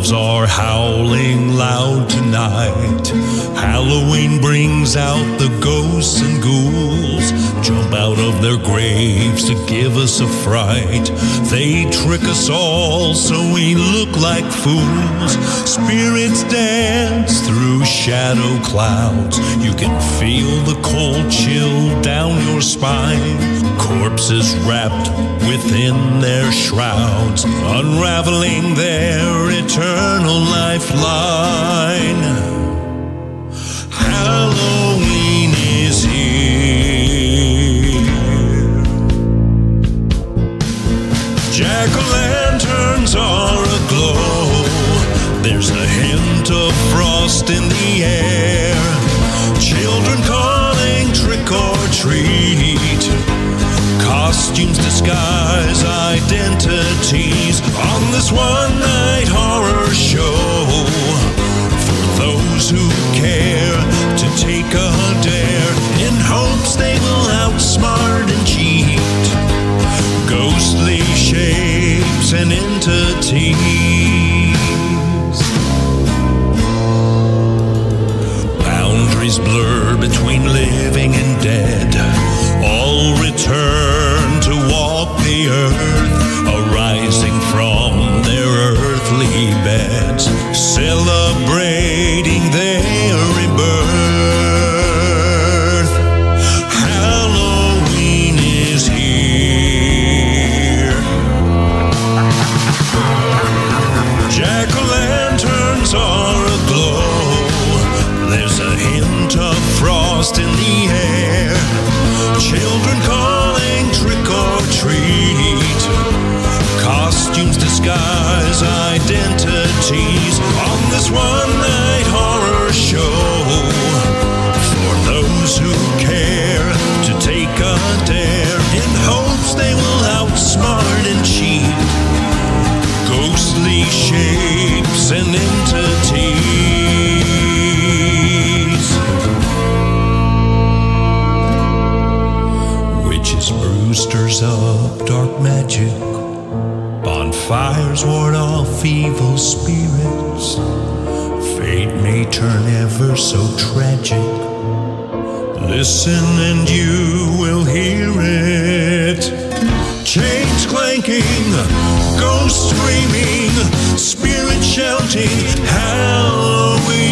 Werewolves are howling loud tonight. Halloween brings out the ghosts and ghouls. Jump out of their graves to give us a fright. They trick us all so we look like fools. Spirits dance through shadow clouds. You can feel the cold chill down your spine. Corpses wrapped within their shrouds, unraveling their eternal lifeline. Halloween is here. Jack o' lanterns are aglow. There's a hint of frost in the air. Children calling trick or treat. Costumes disguise identities on this one night horror entities. Boundaries blur lanterns are aglow. There's a hint of frost in the air. Children calling trick or treat. Costumes disguise identities on this one bonfires ward off evil spirits. Fate may turn ever so tragic. Listen and you will hear it. Chains clanking, ghosts screaming, spirit shouting, Halloween.